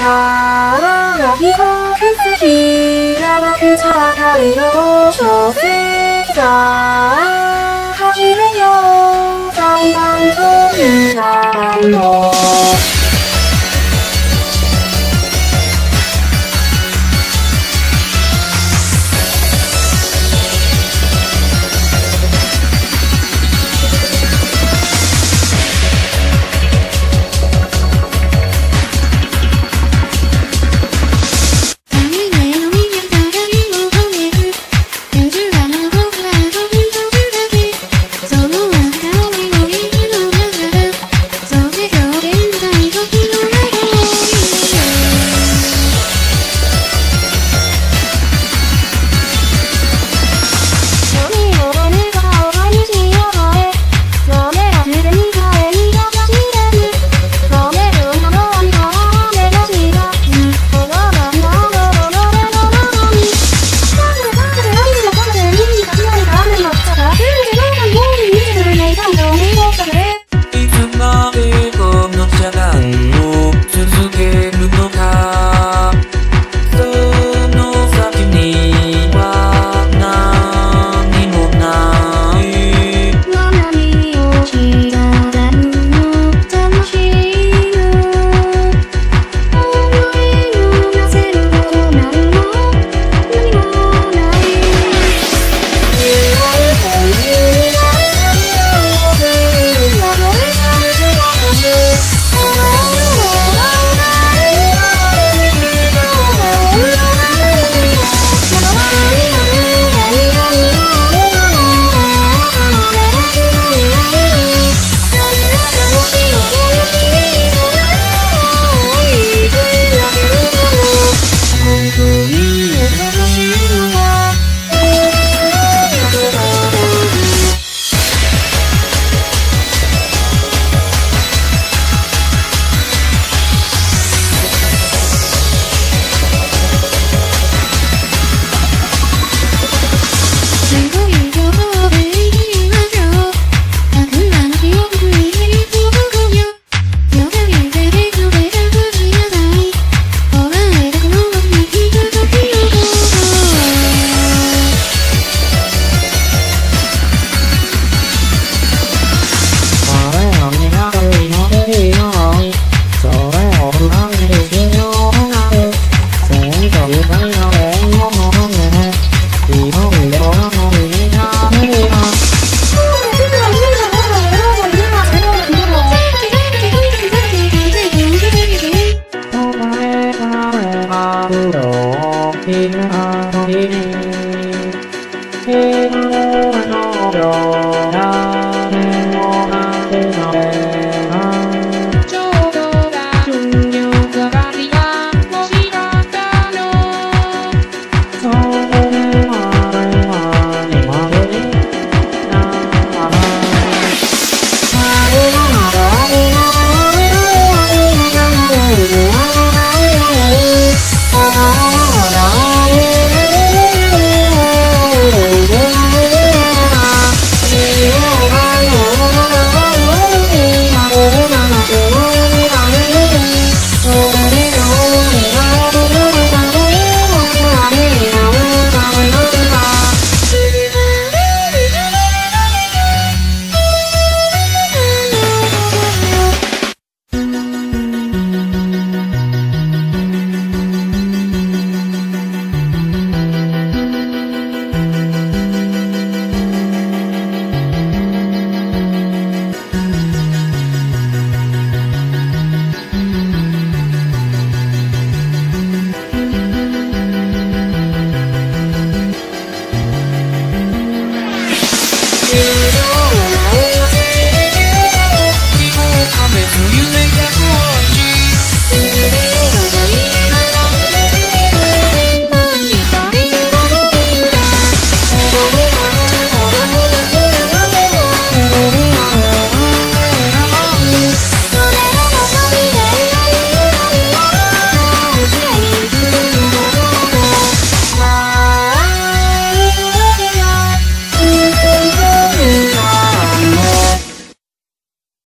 가라나비가 큰스키라마 그저와 가리려고 조스키라 하지는 영자이 방송이라만 너 嗯 Thank you.